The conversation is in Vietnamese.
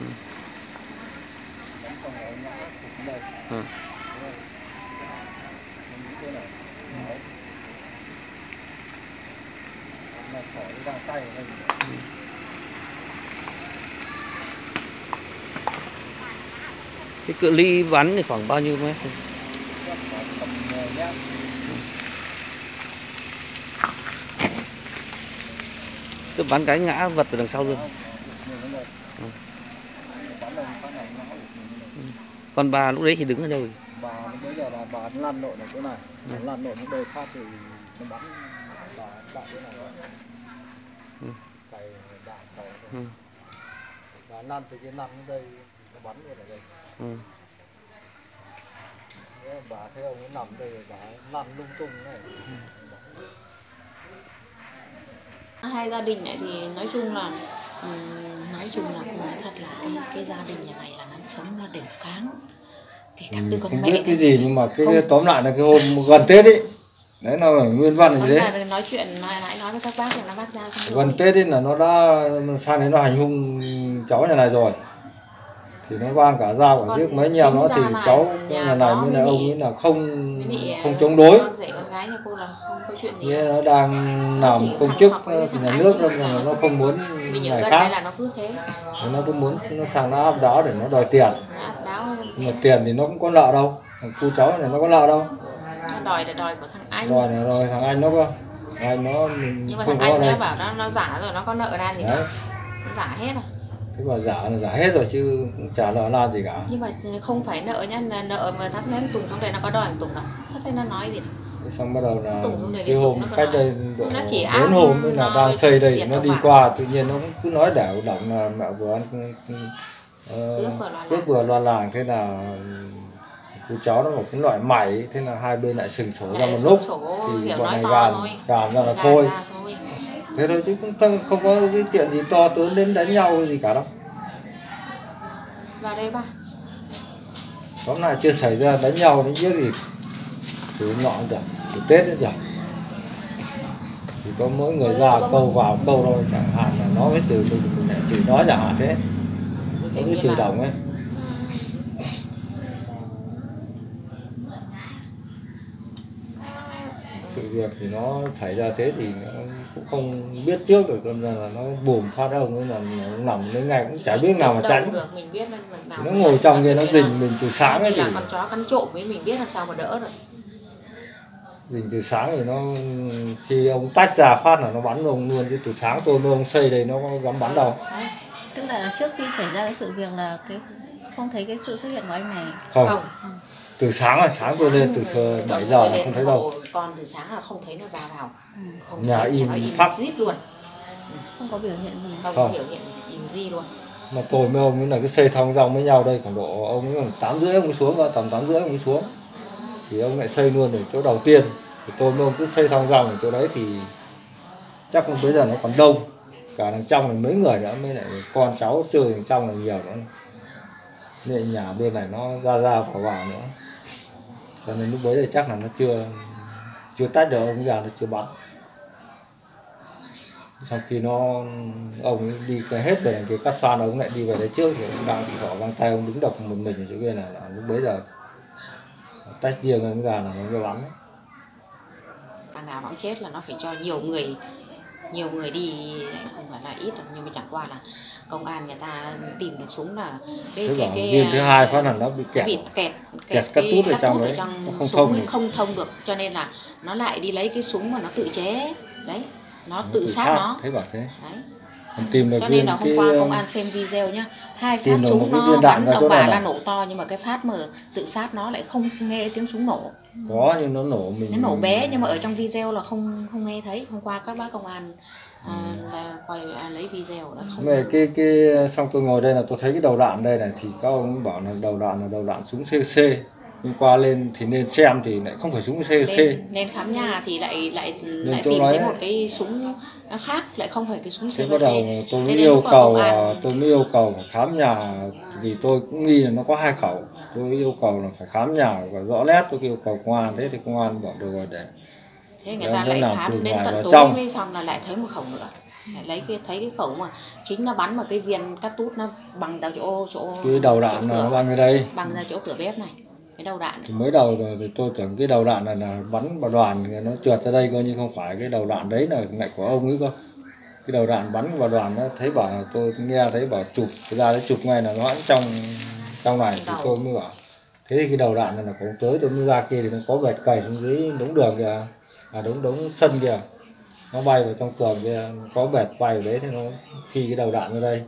Ừ. cái cự ly bắn thì khoảng bao nhiêu mét cứ bắn cái ngã vật từ đằng sau luôn Ừ còn bà lúc đấy thì đứng ở đâu bà lúc bây giờ là bà lăn lộn ở chỗ này Ừ. nó lăn lộn nó đôi phát thì nó bắn bà đạn chỗ này rồi Ừ. cày đạn cày Ừ. bà lăn từ trên lăn đến đây nó bắn luôn ở đây ừ. Bà thấy ông ấy nằm đây bà lăn lung tung này hai gia đình này thì nói chung là ừm, nói chung là cũng nói thật là cái cái gia đình nhà này là nó sống là đều cáng. Kể cả từ con không mẹ biết cái gì nhưng mà cái Không. tóm lại là cái hôm gần Tết ấy đấy nó là nguyên văn là Con gì đấy? là nói chuyện nói nãy nói với các bác thì nó bác ra xong gần Tết ấy là nó đã sang đến nó hành hung cháu nhà này rồi. Thì nó vang cả dao cả trước mấy nhà nó thì là cháu nhà nhà này mới là ông ấy là không lại, không ờ, chống đối chuyện gì nghĩa nó đang làm công chức với thì nhà nước là nó không muốn đây khác. là nó cứ thế. Nó cứ muốn nó sang nó áp đáo để nó đòi tiền. Nhưng mà tiền thì nó cũng có nợ đâu. Cu cháu này nó có nợ đâu. Nó đòi là đòi của thằng anh. Rồi là rồi thằng anh nó cơ. Anh nó nhưng mà thằng anh nó bảo nó nó giả rồi nó có nợ ra gì nữa nó giả hết rồi thế mà giả là giả hết rồi chứ cũng chả nợ lan gì cả. Nhưng mà không phải nợ nhá nợ mà thắt lên tùng xuống đây nó có đòi tùng đâu. Nó thấy nó nói gì? đâu. Xong bắt đầu là cái hôm cách đây độ bốn hôm mới là đang xây đây nó đi qua tự nhiên nó cũng cứ nói đảo động là mẹ vừa ăn ờ, Cướp vừa loa cướp làng. thế là cô cháu nó một cái loại mày thế là hai bên lại sừng sổ ra một lúc. thì bọn này gàn gàn ra là thôi. thế thôi chứ cũng không, không có cái chuyện gì to tướng đến đánh nhau gì cả đâu. Vào đây ba. Tóm lại chưa xảy ra đánh nhau đánh giết gì từ nọ được từ tết đến giờ chỉ có mỗi người ra câu vào câu thôi chẳng hạn là nó cái từ mình lại nó chẳng hạn thế. Nó Kiểu cứ như chửi là- đồng ấy. Sự việc thì nó xảy ra thế thì nó cũng không biết trước được ra là nó bùm phát ông ấy là nó nằm đến ngày cũng chả biết nào mà tránh được mình biết nó ngồi trong kia nó cái rình mình từ sáng ấy thì con chó cắn trộm ấy mình biết làm sao mà đỡ rồi Dình từ sáng thì nó khi ông tách ra phát là nó bắn ông luôn chứ từ sáng tôi với ông xây đây nó có dám bắn đâu. Đấy. tức là trước khi xảy ra cái sự việc là cái không thấy cái sự xuất hiện của anh này. Không, không. Từ sáng là sáng tôi lên từ giờ Tôi 7 giờ là không thấy đâu. Con từ sáng là không thấy nó ra vào. Không Nhà im phắc. rít luôn. Không có biểu hiện gì. Không, Không. có biểu hiện im gì luôn. Mà tôi với ông ấy là cái xây thong dòng với nhau đây khoảng độ ông ấy khoảng tám rưỡi ông ấy xuống và tầm tám rưỡi ông ấy xuống thì ông lại xây luôn ở chỗ đầu tiên. Thì tôi với ông cứ xây thong dòng ở chỗ đấy thì chắc không bây giờ nó còn đông. Cả đằng trong này mấy người nữa mới lại con cháu chơi đằng trong là nhiều nữa. Nên nhà bên này nó ra ra vào vào nữa. Cho nên lúc bấy giờ chắc là nó chưa chưa tách được ông già nó chưa bắn. Sau khi nó ông ấy đi cái hết về cái cắt xoan ông lại đi về đấy trước thì ông đang bị găng tay ông đứng độc một mình ở chỗ kia là, là lúc bấy giờ tách riêng ông già là nó mới bắn đấy. thằng nào nó cũng chết là nó phải cho nhiều người nhiều người đi không phải là ít đâu nhưng mà chẳng qua là công an người ta tìm được súng là cái thế cái cái viên thứ hai phát là nó bị nó kẹt. bị kẹt Kẹt cắt tút ở trong đấy, nó không thông được. không thông được cho nên là nó lại đi lấy cái súng mà nó tự chế. Đấy nó tự tự sát sát, nó. Thấy bảo thế. Đấy tìm được cho nên là hôm cái qua ờ, công an xem video nhá. Hai phát súng nó bắn ông bà là nổ to nhưng mà cái phát mà tự sát nó lại không nghe tiếng súng nổ. Có nhưng nó nổ mình nó nổ bé nhưng mà ở trong video là không không nghe thấy. Hôm qua các bác công an à, là quay à, lấy video là không về cái cái xong tôi ngồi đây là tôi thấy cái đầu đạn đây này thì các ông bảo là đầu đạn là đầu đạn súng CC nhưng qua lên thì nên xem thì lại không phải súng CC nên, nên khám nhà thì lại lại lại chỗ tìm thấy ấy. một cái súng khác lại không phải cái súng thế CVC bắt đầu tôi mới nên yêu cầu là tôi mới yêu cầu khám nhà vì tôi cũng nghi là nó có hai khẩu. Tôi yêu cầu là phải khám nhà và rõ nét tôi yêu cầu công an. Thế thì công an bảo được rồi để thế người ta lại khám đến tận tối trong. mới xong là lại thấy một khẩu nữa. Lấy cái thấy cái khẩu mà chính nó bắn mà cái viên cắt tút nó bằng vào chỗ chỗ cái đầu đạn là nó bắn ở đây. Bằng ra chỗ cửa bếp này cái đầu đạn này. thì mới đầu rồi thì tôi tưởng cái đầu đạn này là bắn vào đoàn nó trượt ra đây coi như không phải cái đầu đạn đấy là lại của ông ấy cơ. Cái đầu đạn bắn vào đoàn nó thấy bảo tôi nghe thấy bảo chụp ra đấy chụp ngay là nó vẫn trong trong này thì tôi mới bảo thế thì cái đầu đạn này là cũng tới tôi mới ra kia thì nó có vệt cày xuống dưới đống đường kìa à đống đống sân kìa. Nó bay vào trong tường kia có vệt bay ở đấy thì nó phi cái đầu đạn ra đây